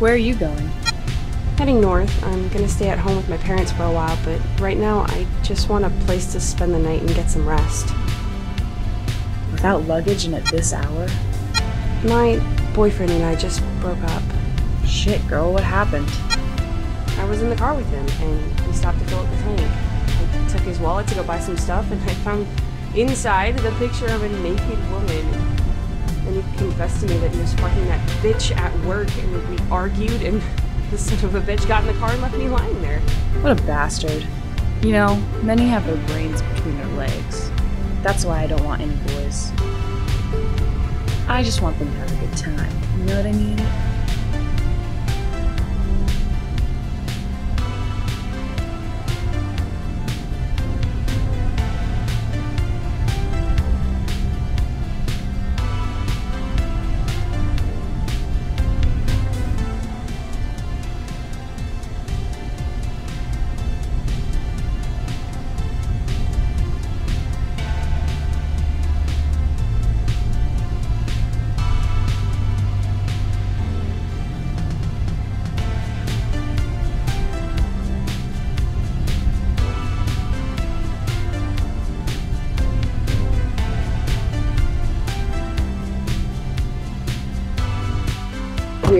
Where are you going? Heading north. I'm gonna stay at home with my parents for a while, but right now I just want a place to spend the night and get some rest. Without luggage and at this hour? My boyfriend and I just broke up. Shit, girl, what happened? I was in the car with him, and he stopped to fill up the tank. I took his wallet to go buy some stuff, and I found inside the picture of a naked woman. And he confessed to me that he was fucking that bitch at work, and we argued, and the son of a bitch got in the car and left me lying there. What a bastard. You know, many have their brains between their legs. That's why I don't want any boys. I just want them to have a good time. You know what I mean?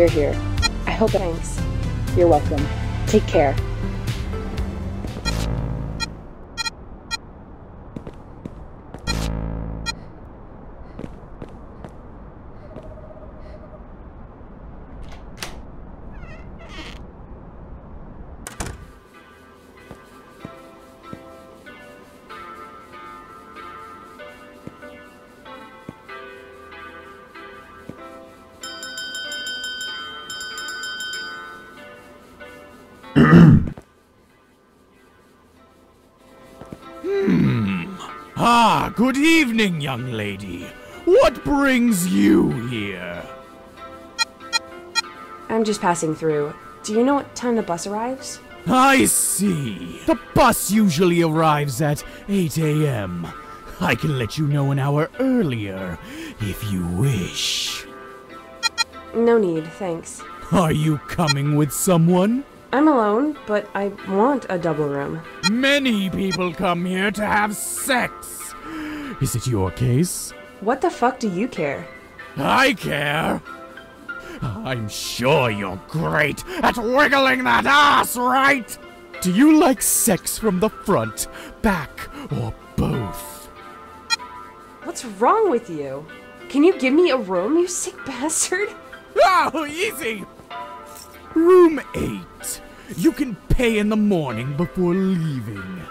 We're here. I hope Thanks. you're welcome. Take care. Ah, good evening, young lady. What brings you here? I'm just passing through. Do you know what time the bus arrives? I see. The bus usually arrives at 8 a.m. I can let you know an hour earlier if you wish. No need, thanks. Are you coming with someone? I'm alone, but I want a double room. Many people come here to have sex. Is it your case? What the fuck do you care? I care. I'm sure you're great at wiggling that ass, right? Do you like sex from the front, back, or both? What's wrong with you? Can you give me a room, you sick bastard? Oh, easy! Room 8. You can pay in the morning before leaving.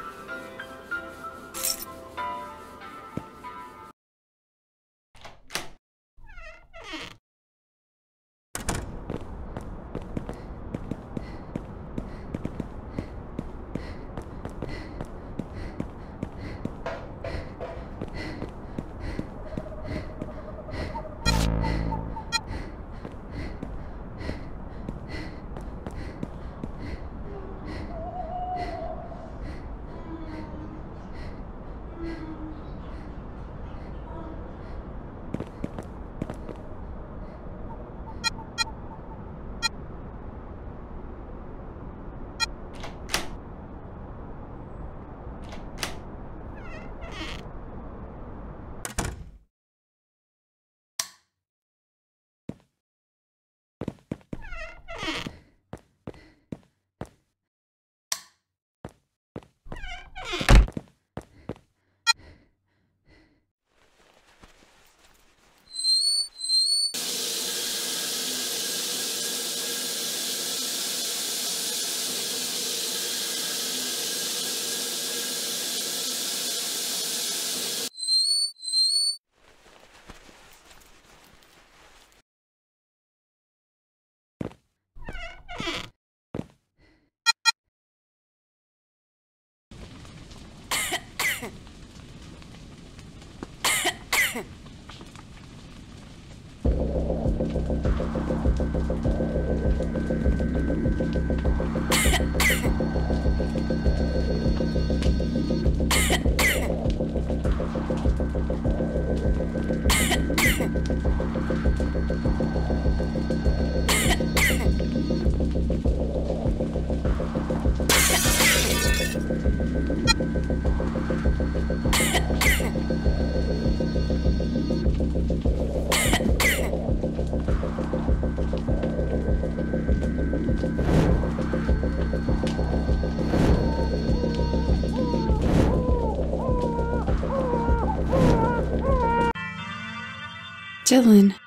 Dylan.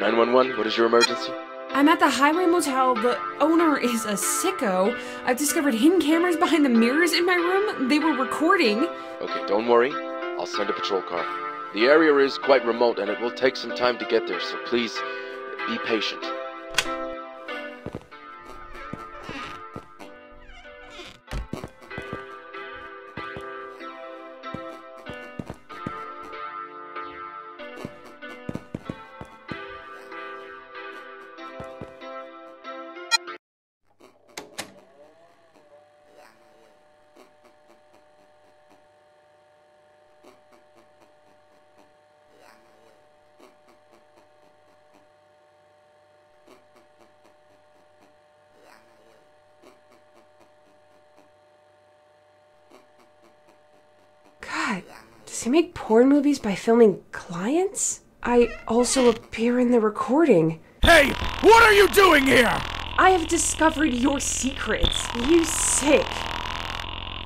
Nine one one. What is your emergency? I'm at the Highway Motel. The owner is a sicko. I've discovered hidden cameras behind the mirrors in my room. They were recording. Okay, don't worry. I'll send a patrol car. The area is quite remote, and it will take some time to get there. So please, be patient. Does he make porn movies by filming clients? I also appear in the recording. Hey, what are you doing here? I have discovered your secrets. You sick.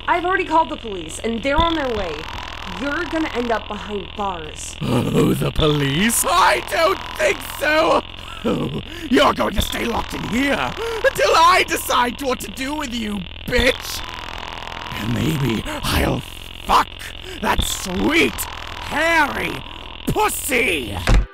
I've already called the police, and they're on their way. You're gonna end up behind bars. Oh, the police? I don't think so. Oh, you're going to stay locked in here until I decide what to do with you, bitch. And maybe I'll fuck that sweet, hairy pussy.